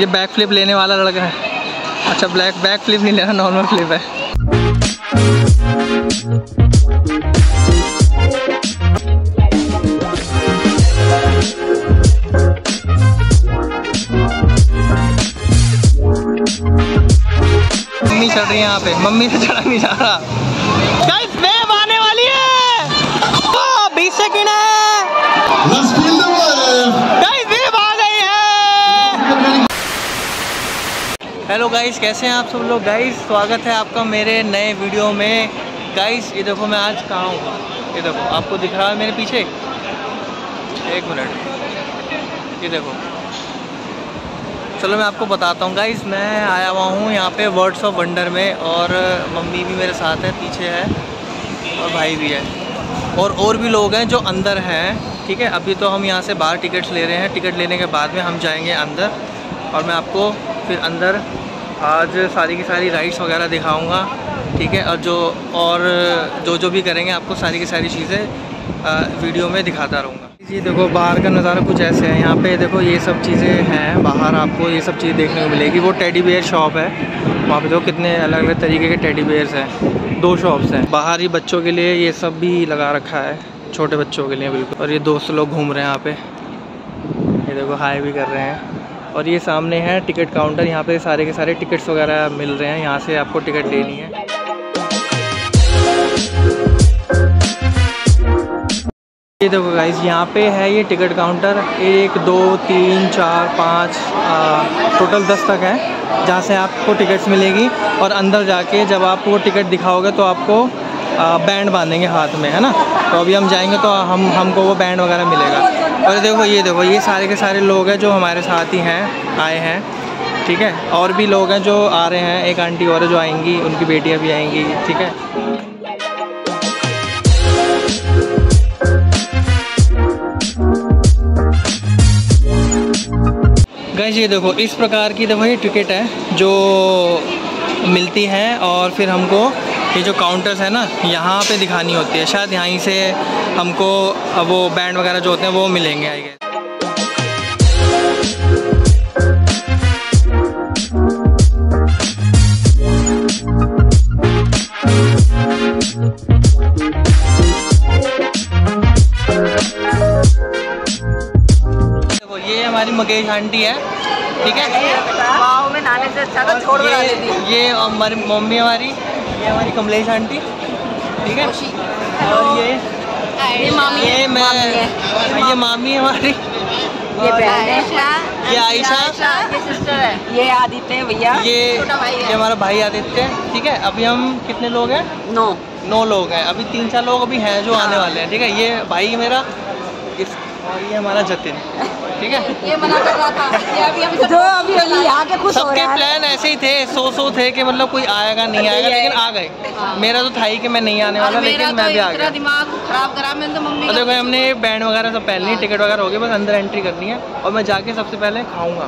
ये back flip लेने वाला लड़का है। अच्छा ब्लैक बैक फ्लिप नहीं लेना नॉर्मल फ्लिप है। मम्मी चढ़ रही है यहाँ पे। मम्मी से चढ़ा नहीं जा रहा। गाइस आने वाली है। बीस सेकंड है Let's feel the wave. Guys wave आ गई है हेलो गाइस कैसे हैं आप सब लोग? गाइस स्वागत है आपका मेरे नए वीडियो में। गाइस ये देखो, मैं आज कहाँ हूँ? ये देखो, आपको दिख रहा है मेरे पीछे? एक मिनट। ये देखो। चलो, मैं आपको बताता हूँ गाइस मैं आया हुआ हूँ यहाँ पे वर्ड्स ऑफ़ वंडर में और मम्मी भी मेरे साथ है, पीछे है और भाई भी है और और भी लोग हैं जो अंदर हैं, ठीक है? अभी तो हम यहाँ से बाहर टिकट्स ले रहे हैं। टिकट लेने के बाद में हम जाएँगे अंदर और मैं आपको फिर अंदर आज सारी की सारी राइड्स वगैरह दिखाऊँगा, ठीक है? और जो और जो जो भी करेंगे, आपको सारी की सारी चीज़ें वीडियो में दिखाता रहूँगा। जी, देखो, बाहर का नज़ारा कुछ ऐसे है। यहाँ पे देखो, ये सब चीज़ें हैं। बाहर आपको ये सब चीज़ें देखने को मिलेगी। वो टेडी बेयर शॉप है। वहाँ पे देखो, कितने अलग अलग तरीके के टेडी बेयर्स हैं। दो शॉप्स हैं। बाहर ही बच्चों के लिए ये सब भी लगा रखा है। छोटे बच्चों के लिए, बिल्कुल। और ये दोस्त लोग घूम रहे हैं यहाँ पे। ये देखो हाई भी कर रहे हैं। और ये सामने है टिकट काउंटर। यहाँ पे सारे के सारे टिकट्स वगैरह मिल रहे हैं। यहाँ से आपको टिकट लेनी है। ये देखो गाइस यहाँ पे है ये टिकट काउंटर। एक दो तीन चार पाँच टोटल दस तक है जहाँ से आपको टिकट्स मिलेगी। और अंदर जाके जब आप वो टिकट दिखाओगे तो आपको आ, बैंड बांधेंगे हाथ में है ना? तो अभी हम जाएँगे तो हम हमको वो बैंड वगैरह मिलेगा। और देखो, ये देखो, ये सारे के सारे लोग हैं जो हमारे साथ ही हैं, आए हैं, ठीक है? और भी लोग हैं जो आ रहे हैं, एक आंटी और जो आएँगी, उनकी बेटियाँ भी आएँगी, ठीक है? गैस ये देखो, इस प्रकार की देखो, ये टिकट है, जो मिलती है, और फिर हमको ये जो काउंटर्स है ना, यहाँ पे दिखानी होती है, शायद यहीं से हमको वो बैंड वगैरह जो होते हैं वो मिलेंगे आई गेस ये हमारी मुकेश आंटी है ठीक है? में नहाने से अच्छा तो छोड़ बना ये ये हमारी मम्मी हमारी ये हमारी कमलेश आंटी ठीक है? और ये ये मामी ये मैं ये मामी है हमारी। ये बहन है। ये आयशा। ये सिस्टर है ये आदित्य भैया। ये ये हमारा भाई आदित्य। है ठीक है अभी हम कितने लोग हैं? नौ। नौ लोग हैं। अभी तीन चार लोग अभी हैं जो आने वाले हैं। ठीक है ये भाई मेरा इस और ये हमारा जतिन। ठीक है? ये मना कर रहा था। ये अभी हम जो अभी अभी यहाँ के खुश हो रहा है। प्लान ऐसे ही थे सो सो थे कि मतलब कोई आएगा नहीं आएगा लेकिन आ गए। मेरा तो था ही कि मैं नहीं आने वाला लेकिन मैं भी आ गया। दिमाग खराब करा मैंने तो मम्मी देखो हमने बैंड वगैरह सब पहन ली टिकट वगैरह हो गई बस अंदर एंट्री करनी है और मैं जाके सबसे पहले खाऊँगा।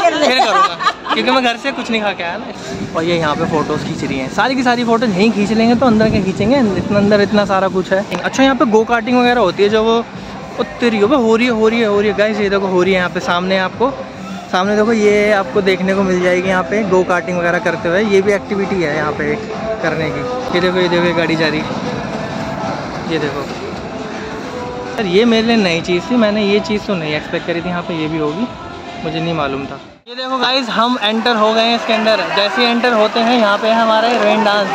फिर फिर करूँगा क्योंकि मैं घर से कुछ नहीं खा के आया ना। और ये यहाँ पे फ़ोटोज़ खींच रही हैं। सारी की सारी फ़ोटोज़ यहीं खींच लेंगे तो अंदर के खींचेंगे? इतना अंदर इतना सारा कुछ है। अच्छा यहाँ पे गो कार्टिंग वगैरह होती है जो वो उत्तरी हो हो रही है, हो रही है, हो रही है। गाइस ये देखो, हो रही है यहाँ पे, सामने आपको। सामने देखो, ये आपको देखने को मिल जाएगी यहाँ पे गो कार्टिंग वगैरह करते हुए। ये भी एक्टिविटी है यहाँ पे एक करने की। ये देखो ये देखो, ये गाड़ी जा रही। ये देखो। सर ये मेरे लिए नई चीज़ थी, मैंने ये चीज़ तो नहीं एक्सपेक्ट करी थी यहाँ पे, ये भी होगी। मुझे नहीं मालूम था। ये देखो गाइज़ हम एंटर हो गए हैं इसके अंदर। जैसे एंटर होते हैं, यहाँ पे है हमारा रेन डांस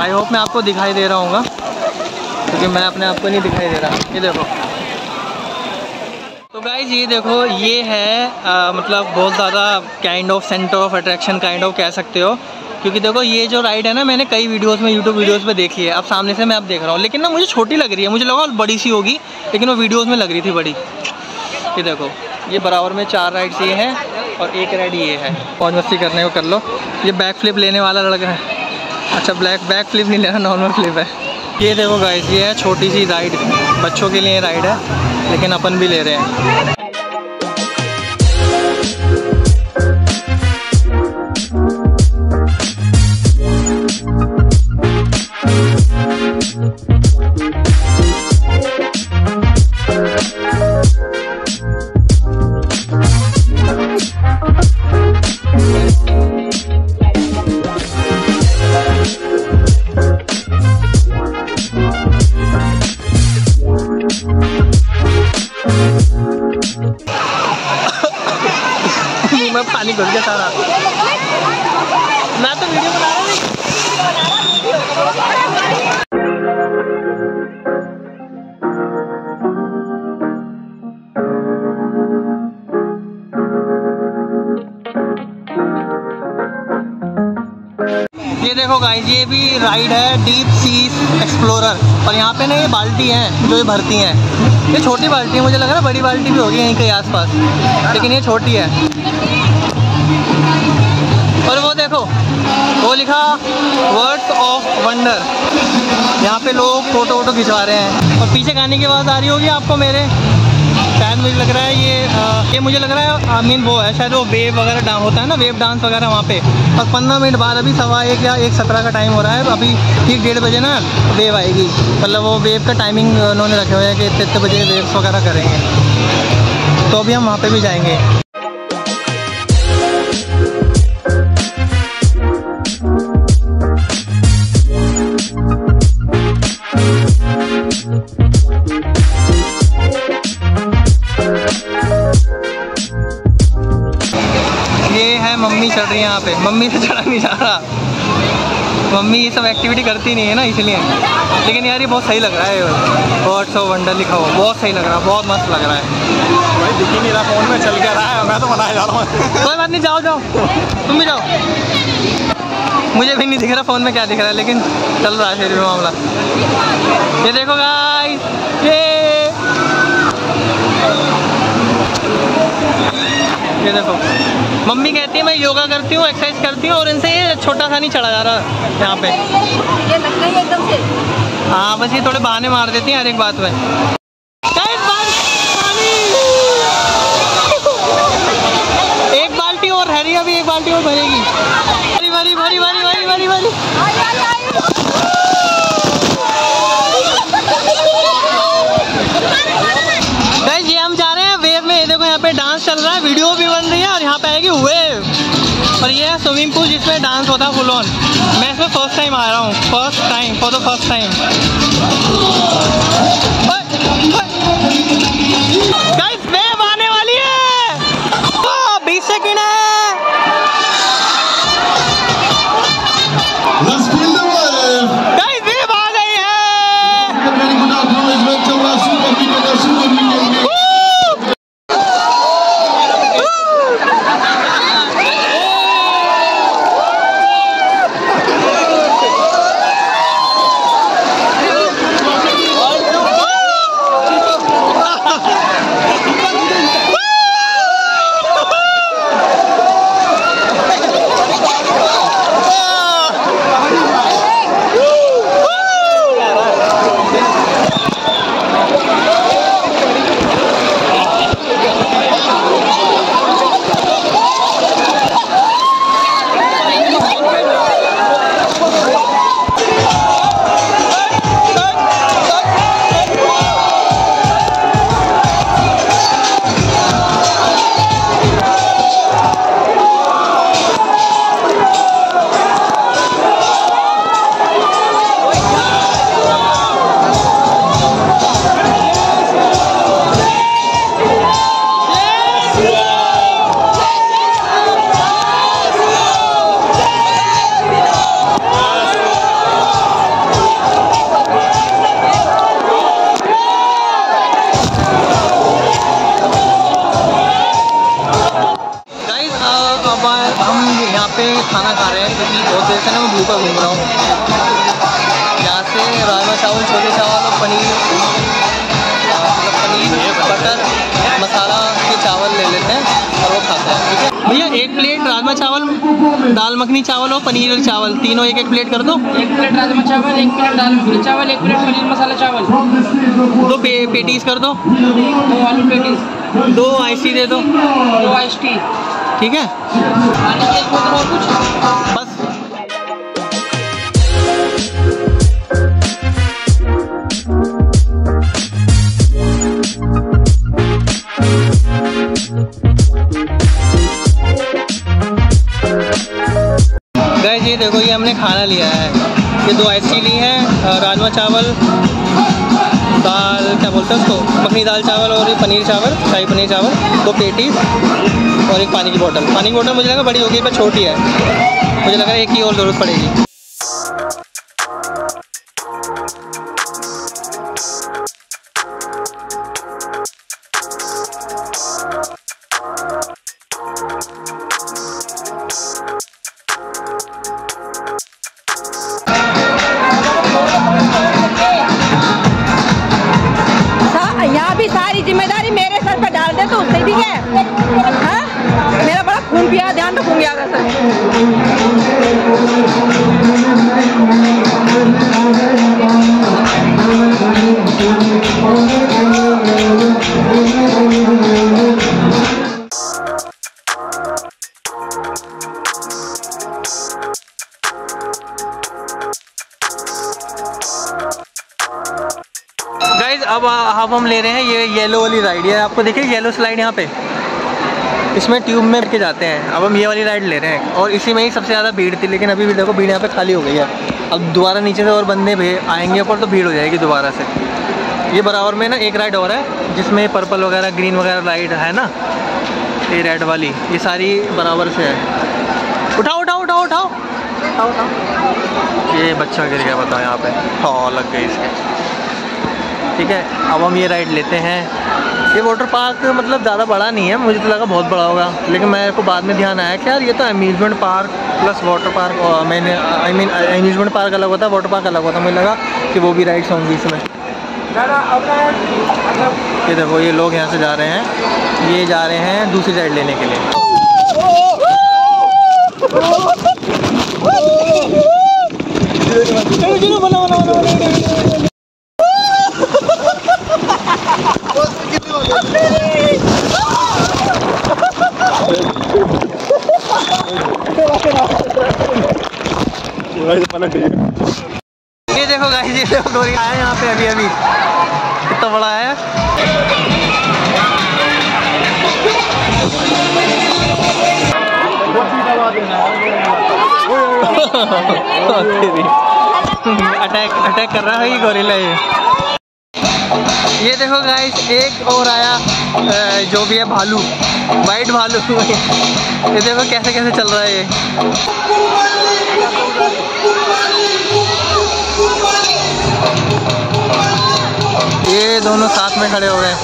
आई होप मैं आपको दिखाई दे रहा हूँ। क्योंकि मैं अपने आप को नहीं दिखाई दे रहा। ये देखो। तो गाइज़ ये देखो ये है आ, मतलब बहुत ज़्यादा kind of center of attraction kind of कह सकते हो। क्योंकि देखो ये जो राइड है ना मैंने कई वीडियोस में यूट्यूब वीडियोस पे देखी है। अब सामने से मैं अब देख रहा हूँ। लेकिन ना मुझे छोटी लग रही है। मुझे लगा बड़ी सी होगी लेकिन वो वीडियोस में लग रही थी बड़ी। ये देखो ये बराबर में चार राइड्स ये हैं और एक राइड ये है। पौज मस्ती करने को कर लो। ये बैक फ्लिप लेने वाला लड़का है। अच्छा ब्लैक बैक फ्लिप नहीं लेना नॉर्मल फ्लिप है। ये देखो गाइस ये है छोटी सी राइड बच्चों के लिए राइड है, लेकिन अपन भी ले रहे हैं। देखो गाइस ये भी राइड है डीप सी एक्सप्लोरर और यहाँ पे ना ये बाल्टी हैं, जो ये भरती हैं। ये छोटी बाल्टी है, मुझे लग रहा है बड़ी बाल्टी भी होगी यहीं कहीं आसपास, लेकिन ये छोटी है। और वो देखो, वो लिखा वर्ड्स ऑफ़ वंडर यहाँ पे लोग फ़ोटो वोटो खिंचवा रहे हैं। और पीछे गाने की आवाज़ आ रही होगी आपको मेरे? शायद मुझे लग रहा है ये आ, ये मुझे लग रहा है आई मीन वो है शायद वो वेव वगैरह डांस होता है ना वेव डांस वगैरह वहाँ पे। और पंद्रह मिनट बाद अभी सवा एक या एक सत्रह का टाइम हो रहा है अभी ठीक डेढ़ बजे ना वेव आएगी। मतलब वो वेव का टाइमिंग उन्होंने रखे हुए हैं कि इतने इतने बजे वेव्स वगैरह करेंगे। तो अभी हम वहाँ पे भी जाएँगे। ये है मम्मी चढ़ रही है यहाँ पे। मम्मी से चढ़ा नहीं जा रहा। मम्मी ये सब एक्टिविटी करती नहीं है ना इसलिए। लेकिन यार ये बहुत सही लग रहा है। वर्ड्स ऑफ़ वंडर लिखा हुआ। बहुत सही लग रहा है बहुत मस्त लग रहा है। भाई दिख ही नहीं रहा फ़ोन में चल क्या रहा है? मैं तो बनाया जा रहा हूँ। कोई बात नहीं जाओ जाओ। तुम भी जाओ। मुझे भी नहीं दिख रहा फ़ोन में क्या दिख रहा है लेकिन चल रहा है फिर भी मामला। ये देखो गाइस ये ये देखो। मम्मी कहती है मैं योगा करती हूँ एक्सरसाइज करती हूँ और इनसे ये छोटा सा नहीं चढ़ा जा रहा यहाँ पे। ये लगता है एकदम से। हाँ बस ये थोड़े बहाने मार देती हैं हर एक बात में! एक बाल्टी और हरी अभी एक बाल्टी और भरेगी भरी भरी भरी भरी भरी भरी भरी गाइस ये हम जा रहे हैं वेव में ये देखो यहाँ पे डांस चल रहा है वीडियो भी बन रही है और यहाँ पे आएगी वेव और ये है स्विमिंग पूल जिसमें डांस होता है फुल ऑन मैं इसमें फ़र्स्ट टाइम आ रहा हूँ। First time for the first time से राजमा चावल छोले चावल और पनीर। मतलब पनीर बटर मसाला के चावल ले लेते हैं और वो खाते हैं ठीक है? भैया एक प्लेट राजमा चावल दाल मखनी चावल और पनीर और चावल तीनों एक एक प्लेट कर दो। एक प्लेट राजमा चावल एक प्लेट दाल मखनी चावल एक प्लेट पनीर मसाला चावल। दो पे, पेटीज कर दो। दो आलू पेटीज। दो आईसी दे दो। दो आइस टी। ठीक है? बस देखो, ये हमने खाना लिया है। ये दो आइसक्रीम ली है राजमा चावल, दाल, क्या बोलते हैं उसको? मखनी दाल चावल और ये पनीर चावल, शाही पनीर चावल, दो पेटीज और एक पानी की बोतल। पानी की बोतल मुझे लगा बड़ी होगी, पर छोटी है। मुझे लगा एक ही और ज़रूरत पड़ेगी। अब हम ले रहे हैं ये येलो वाली राइड ये आपको देखिए येलो स्लाइड यहाँ पे। इसमें ट्यूब में के जाते हैं। अब हम ये वाली राइड ले रहे हैं। और इसी में ही सबसे ज़्यादा भीड़ थी लेकिन अभी भी देखो भीड़ यहाँ पे खाली हो गई है। अब दोबारा नीचे से और बंदे भी आएँगे ऊपर तो भीड़ हो जाएगी दोबारा से। ये बराबर में ना एक राइड और है जिसमें पर्पल वगैरह ग्रीन वगैरह राइड है ना? ये रेड वाली ये सारी बराबर से है। उठाओ उठाओ उठाओ उठाओ। उठाओ उठाओ। ये बच्चा गिर गया बताओ यहाँ पे। हाँ लग गई इसके। ठीक है अब हम ये राइड लेते हैं ये वाटर पार्क मतलब ज़्यादा बड़ा नहीं है मुझे तो लगा बहुत बड़ा होगा लेकिन मेरे को बाद में ध्यान आया कि यार ये तो amusement park plus water park और मैंने आई मीन अम्यूज़मेंट पार्क अलग होता है वाटर पार्क अलग होता है मुझे लगा कि वो भी राइड्स होंगी इसमें ये देखो ये लोग यहाँ से जा रहे हैं ये जा रहे हैं दूसरी राइड लेने के लिए ये देखो गाइस ये देखो डोरी आया यहाँ पे अभी अभी। कितना बड़ा है। अटैक अटैक कर रहा है ये गोरिल्ला ये। ये देखो गाइस एक और आया जो भी है भालू। वाइट भालू। ये देखो कैसे कैसे चल रहा है ये। ये दोनों साथ में खड़े हो गए।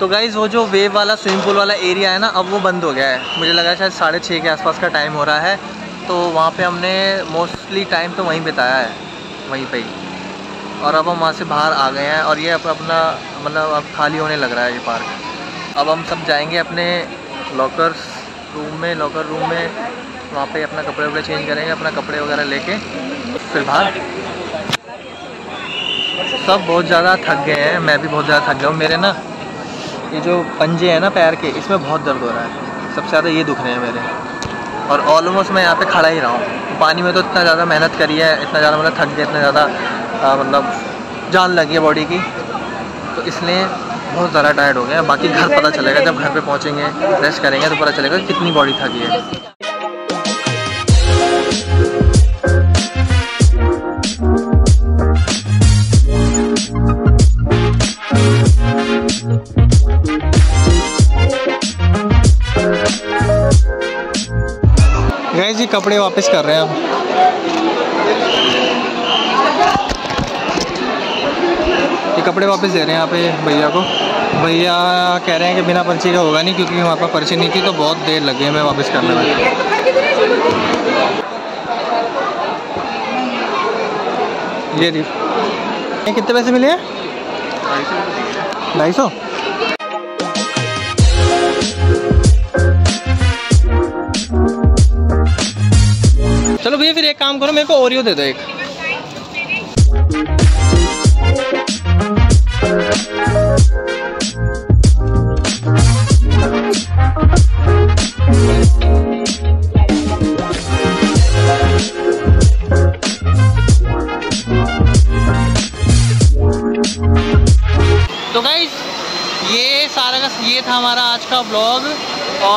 तो गाइज़ वो जो वेव वाला स्विमिंग पूल वाला एरिया है ना, अब वो बंद हो गया है। मुझे लगा शायद साढ़े छः के आसपास का टाइम हो रहा है। तो वहाँ पे हमने मोस्टली टाइम तो वहीं बिताया है, वहीं पे ही। और अब हम वहाँ से बाहर आ गए हैं और ये अब अपना मतलब अब खाली होने लग रहा है ये पार्क अब हम सब जाएँगे अपने लॉकर्स रूम में लॉकर रूम में। वहाँ पे अपना कपड़े वपड़े चेंज करेंगे, अपना कपड़े वगैरह लेके। फिर बाहर। सब बहुत ज़्यादा थक गए हैं, मैं भी बहुत ज़्यादा थक गया हूँ। मेरे ना, ये जो पंजे हैं ना पैर के, इसमें बहुत दर्द हो रहा है। सबसे ज़्यादा ये दुख रहे हैं मेरे। और ऑलमोस्ट मैं यहाँ पे खड़ा ही रहा हूँ। पानी में तो इतना ज़्यादा मेहनत करी है, इतना ज़्यादा मतलब थक गया इतना ज़्यादा मतलब जान लगी है बॉडी की। तो इसलिए बहुत ज़्यादा टायर्ड हो गया बाकी घर पता चलेगा, जब घर पे पहुँचेंगे रेस्ट करेंगे तो पता चलेगा कितनी बॉडी थकी है। कपड़े वापस कर रहे हैं अब ये कपड़े वापस दे रहे हैं यहाँ पे भैया को। भैया कह रहे हैं कि बिना पर्ची का होगा नहीं क्योंकि हमारे पास पर्ची नहीं थी तो बहुत देर लगी हमें वापस करने में। ये जी कितने पैसे मिले हैं? ढाई सौ। चलो भैया फिर एक काम करो मेरे को ओरियो दे दो एक।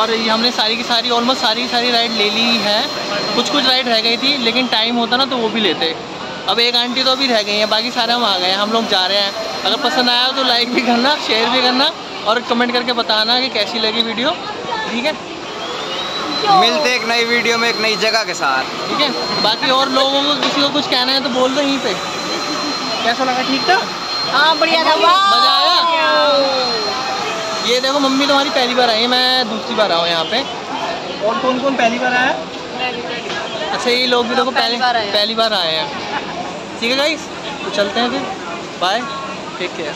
और ये हमने सारी की सारी ऑलमोस्ट सारी की सारी राइड ले ली है। कुछ कुछ राइड रह गई थी लेकिन टाइम होता ना तो वो भी लेते। अब एक आंटी तो अभी रह गई हैं बाकी सारे हम आ गए हैं हम लोग जा रहे हैं। अगर पसंद आया तो लाइक भी करना शेयर भी करना और कमेंट करके बताना कि कैसी लगी वीडियो ठीक है? मिलते एक नई वीडियो में एक नई जगह के साथ। ठीक है? बाकी और लोगों को किसी को कुछ कहना है तो बोल दो यहीं पे। कैसा लगा? ठीक था? हाँ बढ़िया था। मज़ा आया? ये देखो मम्मी तुम्हारी पहली बार आई है मैं दूसरी बार आऊँ यहाँ पे। और कौन कौन पहली बार आया? अच्छा ये लोग भी देखो पहली पहली बार आए हैं। ठीक है गाइस तो चलते हैं फिर। Bye take care